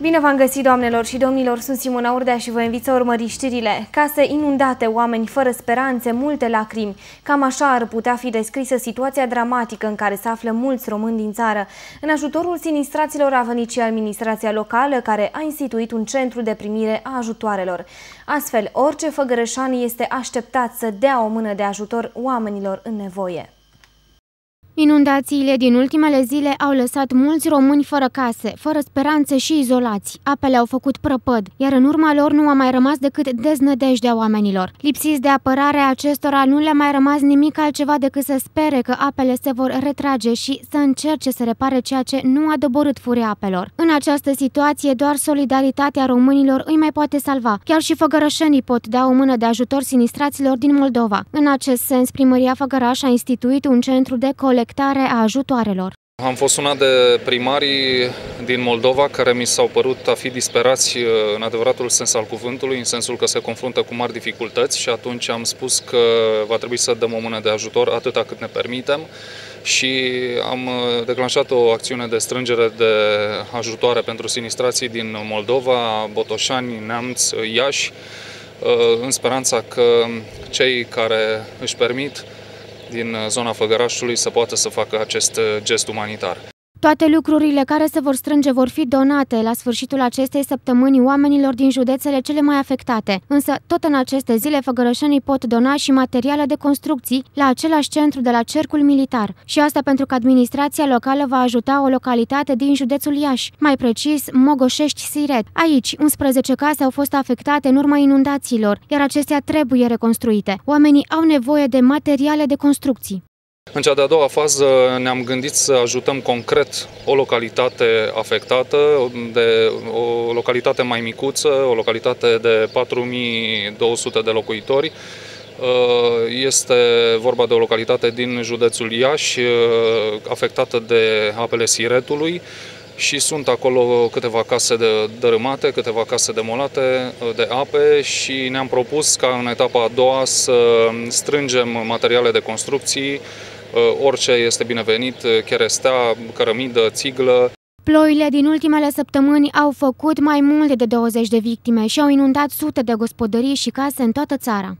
Bine v-am găsit, doamnelor și domnilor, sunt Simona Urdea și vă invit să urmăriți știrile. Case inundate, oameni fără speranțe, multe lacrimi. Cam așa ar putea fi descrisă situația dramatică în care se află mulți români din țară. În ajutorul sinistraților a venit și administrația locală, care a instituit un centru de primire a ajutoarelor. Astfel, orice făgărășan este așteptat să dea o mână de ajutor oamenilor în nevoie. Inundațiile din ultimele zile au lăsat mulți români fără case, fără speranțe și izolați. Apele au făcut prăpăd, iar în urma lor nu a mai rămas decât deznădejdea oamenilor. Lipsiți de apărare acestora, nu le-a mai rămas nimic altceva decât să spere că apele se vor retrage și să încerce să repare ceea ce nu a doborât furia apelor. În această situație, doar solidaritatea românilor îi mai poate salva. Chiar și făgărășenii pot da o mână de ajutor sinistraților din Moldova. În acest sens, primăria Făgăraș a instituit un centru de colectare colectare a ajutoarelor. Am fost sunat de primarii din Moldova care mi s-au părut a fi disperați uh, în adevăratul sens al cuvântului, în sensul că se confruntă cu mari dificultăți și atunci am spus că va trebui să dăm o mână de ajutor atâta cât ne permitem și am uh, declanșat o acțiune de strângere de ajutoare pentru sinistrații din Moldova, Botoșani, Neamț, Iași, uh, în speranța că cei care își permit din uh, zona Făgărașului să poată să facă acest uh, gest umanitar. Toate lucrurile care se vor strânge vor fi donate la sfârșitul acestei săptămâni oamenilor din județele cele mai afectate. Însă, tot în aceste zile, făgărășenii pot dona și materiale de construcții la același centru de la Cercul Militar. Și asta pentru că administrația locală va ajuta o localitate din județul Iași, mai precis Mogoșești-Siret. Aici, 11 case au fost afectate în urma inundațiilor, iar acestea trebuie reconstruite. Oamenii au nevoie de materiale de construcții. În cea de-a doua fază ne-am gândit să ajutăm concret o localitate afectată, de o localitate mai micuță, o localitate de 4200 de locuitori. Este vorba de o localitate din județul Iași, afectată de apele Siretului și sunt acolo câteva case de dărâmate, câteva case demolate de ape și ne-am propus ca în etapa a doua să strângem materiale de construcții, Uh, orice este binevenit, uh, cherestea, cărămidă, țiglă. Ploile din ultimele săptămâni au făcut mai mult de 20 de victime și au inundat sute de gospodării și case în toată țara.